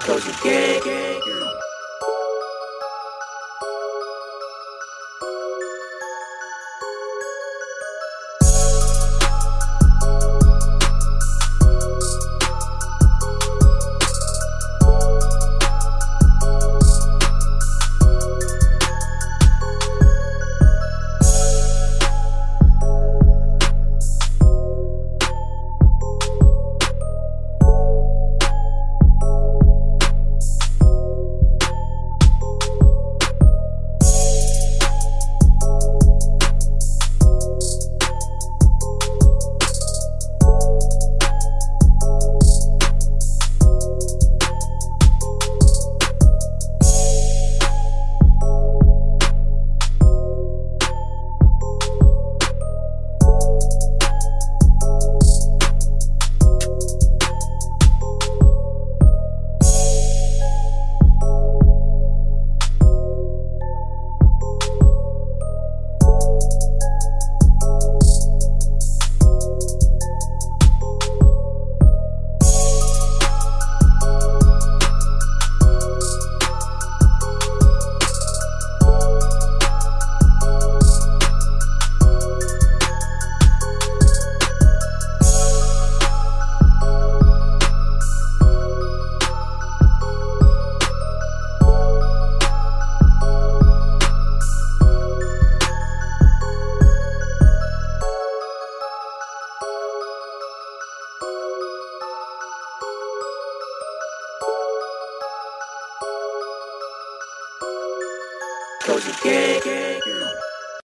Cozy Gang. Cozy Gang.